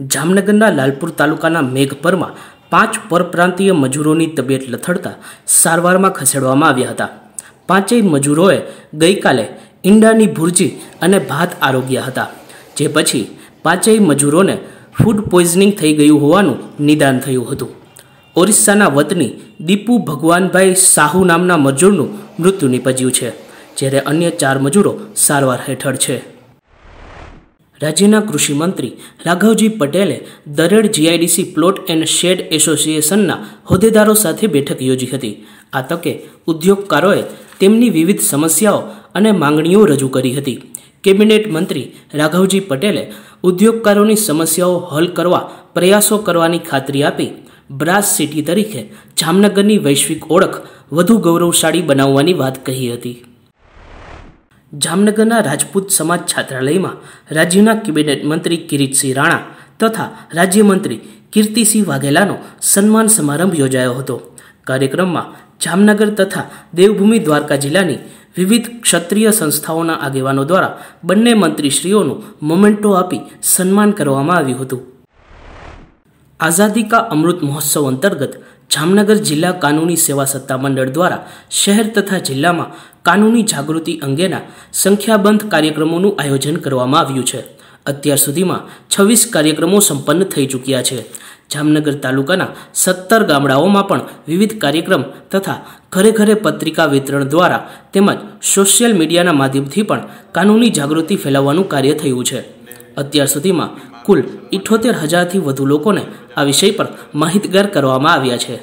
જામનગરના લાલપુર તાલુકાના મેઘપરમાં પાંચ પરપ્રાંતીય મજૂરોની તબિયત લથડતા સારવારમાં ખસેડવામાં આવ્યા હતા. પાંચેય મજૂરોએ ગઈકાલે ઈંડાની ભુરજી અને ભાત આરોગ્યા હતા, જે પછી પાંચેય મજૂરોને ફૂડ પોઈઝનિંગ થઈ ગયું હોવાનું નિદાન થયું હતું. ઓરિસ્સાના વતની દીપુ ભગવાનભાઈ સાહુ નામના મજૂરનું મૃત્યુ નિપજ્યું છે, જ્યારે અન્ય ચાર મજૂરો સારવાર હેઠળ છે. રાજ્યના કૃષિમંત્રી રાઘવજી પટેલે Dared GIDC plot and shed એસોસિએશનના હોદ્દેદારો સાથે બેઠક યોજી હતી. આ તકે ઉદ્યોગકારોએ તેમની વિવિધ સમસ્યાઓ અને માંગણીઓ રજૂ કરી હતી. કેબિનેટ મંત્રી રાઘવજી પટેલે ઉદ્યોગકારોની સમસ્યાઓ હલ કરવા પ્રયાસો કરવાની ખાતરી આપી બ્રાસ સિટી તરીકે જામનગરની વૈશ્વિક ઓળખ વધુ ગૌરવશાળી બનાવવાની વાત કહી હતી. જામનગરના રાજપૂત સમાજ છાત્રાલયમાં રાજ્યના કેબિનેટ મંત્રી કિરીટસિંહ રાણા તથા રાજ્યમંત્રી કીર્તિસિંહ વાઘેલાનો સન્માન સમારંભ યોજાયો હતો. કાર્યક્રમમાં જામનગર તથા દેવભૂમિ દ્વારકા જિલ્લાની વિવિધ ક્ષત્રિય સંસ્થાઓના આગેવાનો દ્વારા બંને મંત્રીશ્રીઓનું મોમેન્ટો આપી સન્માન કરવામાં આવ્યું હતું. આઝાદી કા અમૃત મહોત્સવ અંતર્ગત જામનગર જિલ્લા કાનૂની સેવા સત્તા મંડળ દ્વારા શહેર તથા જિલ્લામાં કાનૂની જાગૃતિ અંગેના સંખ્યાબંધ કાર્યક્રમોનું આયોજન કરવામાં આવ્યું છે. અત્યાર સુધીમાં છવ્વીસ કાર્યક્રમો સંપન્ન થઈ ચૂક્યા છે. જામનગર તાલુકાના સત્તર ગામડાઓમાં પણ વિવિધ કાર્યક્રમ તથા ઘરે ઘરે પત્રિકા વિતરણ દ્વારા તેમજ સોશિયલ મીડિયાના માધ્યમથી પણ કાનૂની જાગૃતિ ફેલાવવાનું કાર્ય થયું છે. અત્યાર સુધીમાં કુલ ઇઠોતેર હજારથી વધુ લોકોને આ વિષય પર માહિતગાર કરવામાં આવ્યા છે.